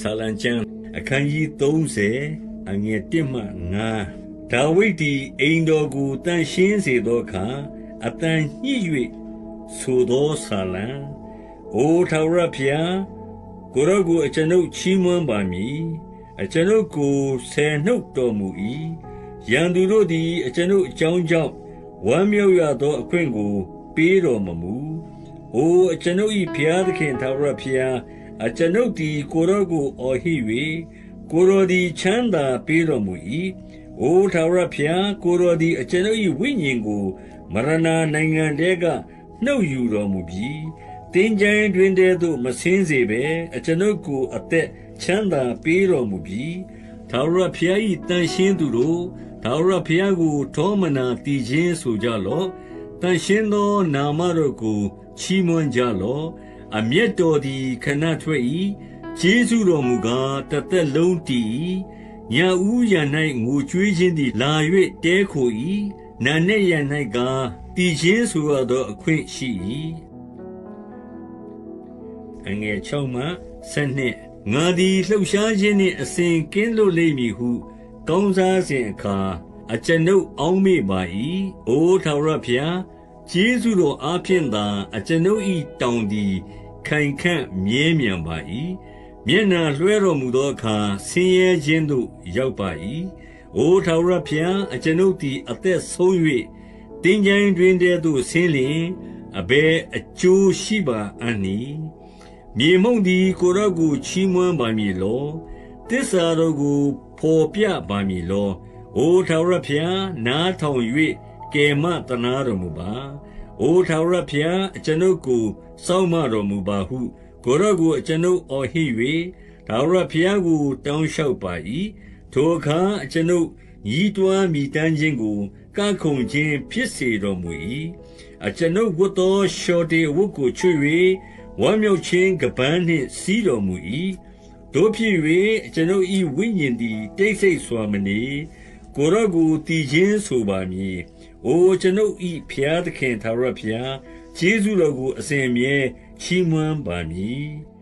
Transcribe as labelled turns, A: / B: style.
A: ဆာလံကျမ်းအခန်းကြီး30အငယ်1မှ9ဒါဝိဒ်သည်အိမ်တော်ကိုတန်ရှင်းစေသောအခါအတန်ညှိ၍ဆိုသောဆာလံအိုထာဝရဘုရားကိုရောကိုအကျွန်ုပ်ချီးမွမ်းပါမည်အကျွန်ုပ်ကိုဆယ်နှုတ်တော်မူ၏ရန်သူတို့သည်အကျွန်ုပ်အကြောင်းကြောင့်ဝမ်းမြောက်ရသောအခွင့်ကို ပေးတော်မမူ။အိုအကျွန်ုပ်၏ဘုရားသခင်ထာဝရဘုရား အကျွန်ုပ်သည် ကိုရောကိုအော်ဟစ်၍ကိုရောသည် ချမ်းသာပေးတော်မူ၏။အိုထာဝရဘုရား ကိုရောသည် အကျွန်ုပ်၏ဝိညာဉ်ကို မရဏနိုင်ငံတဲက နှုတ်ယူတော်မူပြီးတင်းကြိုင်တွင်တည်းသို့ မဆင်းစေဘဲ အကျွန်ုပ်ကို အသက်ချမ်းသာပေးတော်မူပြီးထာဝရဘုရား၏တန်ရှင်းသူတို့ ထာဝရဘုရားကို ထောမနာတည်ခြင်းဆိုကြလော့တန်ရှင်းသော နာမတော်ကို ချီးမွမ်းကြလော့ အမျက်တော်သည်ခဏထွက်၏ကျေးဇူးတော်မူကားတသက်လုံးတည်၏ညာဦးရ၌ငိုကြွေးခြင်းသည်လာ၍တဲခို၏နာနဲ့ရ၌ကားတည်ခြင်းဆိုရသောအခွင့်ရှိ၏အငယ်6မှ7ငါသည်လှုပ်ရှားခြင်းနှင့်အစဉ်ကင်းလွတ်လိမ့်မည်ဟုကောင်းစားစဉ်အခါအကျွန်ုပ်အောင်းမေ့ပါ၏။အိုထာဝရဘုရားကျေးဇူးတော်အားဖြင့်သာအကျွန်ုပ်၏တောင်သည် ခိုင်ခံ့မြဲမြံပါ၏။မျက်နှာလွှဲတော်မူသောအခါဆင်းရဲခြင်းသို့ရောက်ပါ၏။အိုထာဝရဘုရားအကျွန်ုပ်သည်အသက်ဆုံး၍တင်းကြိုင်တွင်တည်းသို့ဆင်းလျင်အဘယ်အကျိုးရှိပါအံ့နည်း။မြေမှုန့်သည်ကိုရော့ကိုချီးမွမ်းပါမည်လော။တစ္ဆာတော်ကိုဘော်ပြပါမည်လော။အိုထာဝရဘုရားနားထောင်၍ကယ်မသနာတော်မူပါ။ အိုထာဝရဘုရားအကျွန်ုပ်ကိုစောင့်မတော်မူပါဟုကိုရော့ကိုအကျွန်ုပ်အော်ဟစ်၍ထာဝရဘုရားကို တောင်းလျှောက်ပါ၏။ထိုအခါအကျွန်ုပ်ညီးတွားမိတမ်းခြင်းကိုကခုန်ခြင်းဖြစ်စေတော်မူ၏။အကျွန်ုပ်ဝတ်သောရှော်တေဝတ်ကိုချွတ်၍ဝမ်းမြောက်ခြင်းကပန်းနှင့်စီးတော်မူ၏တို့ဖြစ်၍ကျွန်ုပ်၏ဝိညာဉ်သည်တိတ်ဆိတ်စွာမနေကိုရော့ကိုတည်ခြင်းဆိုပါမည်။ အိုကျွန်ုပ်၏ဖျားသခင်သာရဖျားကျေးဇူးတော်ကို အစဉ်အမြဲချီးမွမ်းပါမည်။